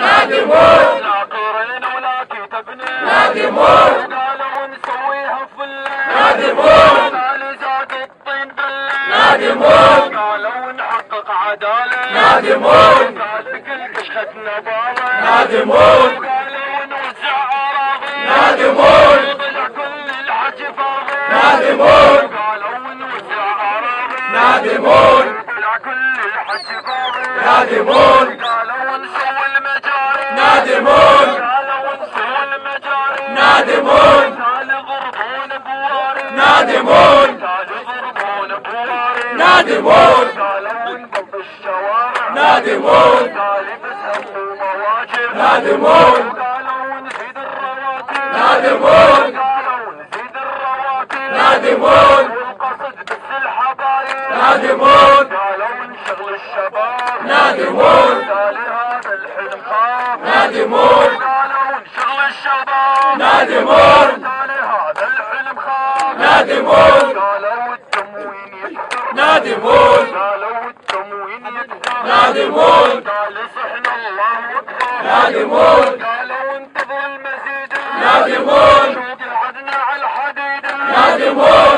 نادمون. لا قرين ولا كتبنا نادمون. قالوا نسويها فله نادمون. قال زاد الطين بله نادمون. قالوا نحقق عداله نادمون قال بكل كشختنا باله نادمون قالوا نوزع اراضي نادمون طلع كل الحكي فاضي نادمون قالوا نوزع اراضي نادمون طلع كل الحكي فاضي قالوا المجاري نادمون نادمون نادمون نادمون نادمون نادمون قالوا نزيد الرواتب نادمون نادمون نادمون نشغل الشباب. نادمون. قال هذا الحلم خاف. نادمون. قالوا نشغل الشباب. نادمون. قال هذا الحلم خاف. نادمون. قالوا التموين يكثر نادمون. قالوا التموين يكثر نادمون. قال صحنا الله اكبر نادمون. قالوا انتظر المزيد. نادمون. شوق العدنا على الحديد. نادمون.